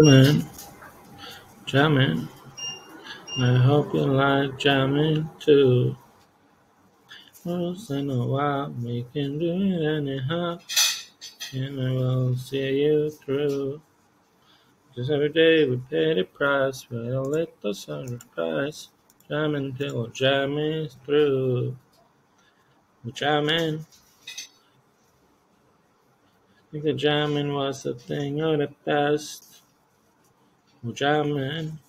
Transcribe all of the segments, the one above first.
jamming, jamming. I hope you like jamming too. Once in a while, we can do it anyhow, and I will see you through. Just every day we pay the price, we'll let the sacrifice. Jamming till jamming through. We're jamming. I think the jamming was the thing of the past. We're jamming.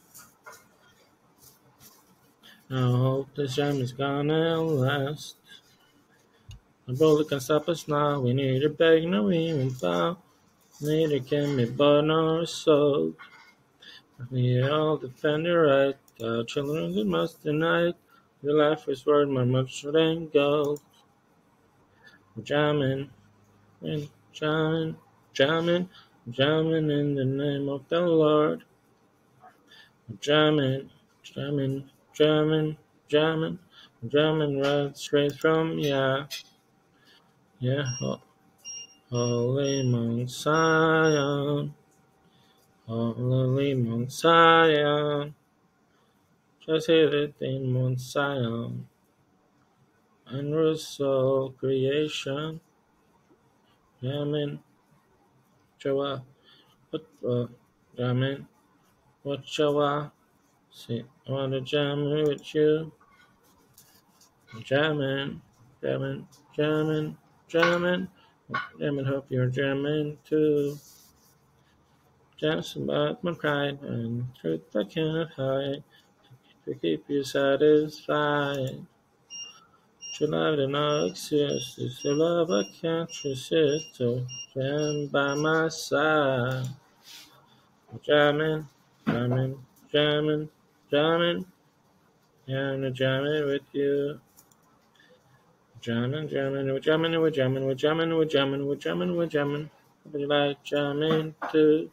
I hope this jam is gonna last. The bullet can stop us now. We need a beg, no we won't bow. Neither can be bought nor sold. We all defend the right. Our children we must deny. Your life is worth more much than gold. Jamming, jamming, jamming, jamming in the name of the Lord. German, German, jamming, jamming, jamming right straight from yeah, yeah, ho- holy Mount Zion, holy Mount Zion, just hit it in Mount Zion, and Russell creation, jamming, Jawa, what, uh, what Jawa, see, I wanna jam with you. Jamming, jamming, jamming, jamming. Jamming, hope you're jamming too. Just about my pride and truth I cannot hide to keep you satisfied. True love that no exist. It's your love I can't resist. So jam by my side. Jamming, jamming, jamming, jamming. I'm jamming with you. Jamming, jamming, we're jamming, we're jamming, we're jamming, we're jamming, we're jamming, we're jamming. Would like jamming too?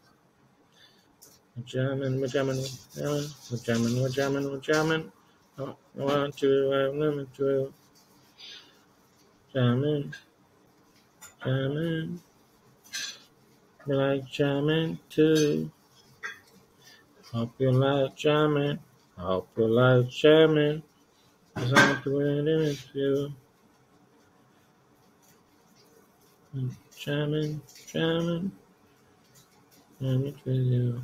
We're jamming, we're jamming, we're jamming, we're jamming, we're jamming. Oh, I want to, I limit to. Jamming, jamming. You like jamming too? Hope you like jamming. Hope you like jamming. Cause I want to win it with you. Jamming, jamming, jamming with you.